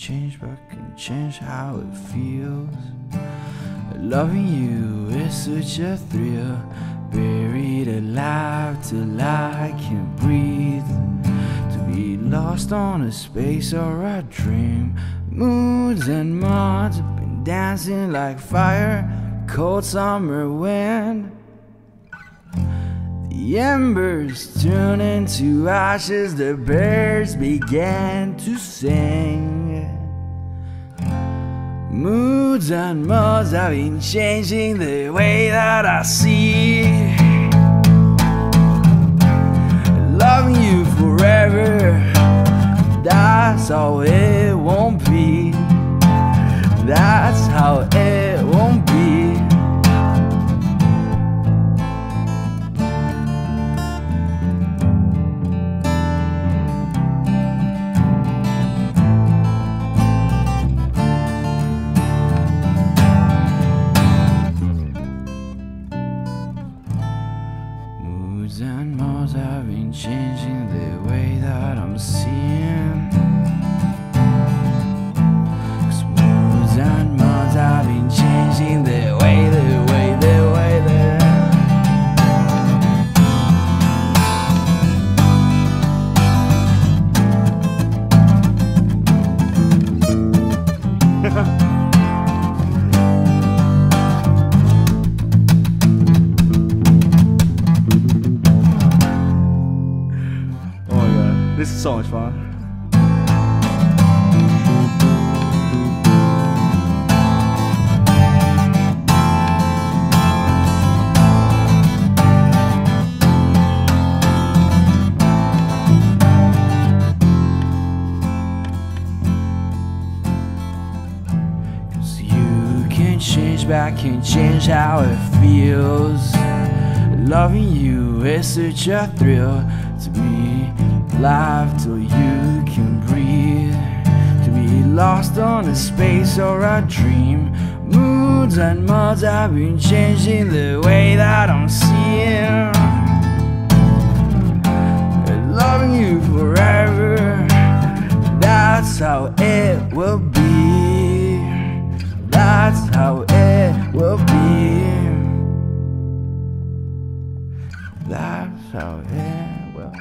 change, but can change how it feels. Loving you is such a thrill. Buried alive till I can breathe. To be lost on a space or a dream. Moods and mods have been dancing like fire, cold summer wind. The embers turn into ashes, the birds began to sing. Moods and moods have been changing the way that I see. Loving you forever, that's how it And moods have been changing the way that I'm seeing. This is so much fun. Cause you can change, but I can change how it feels. Loving you is such a thrill to be alive till you can breathe. To be lost on a space or a dream. Moods and moods have been changing the way that I'm seeing. Loving you forever, that's how it will be. That's how it will be. That's how it will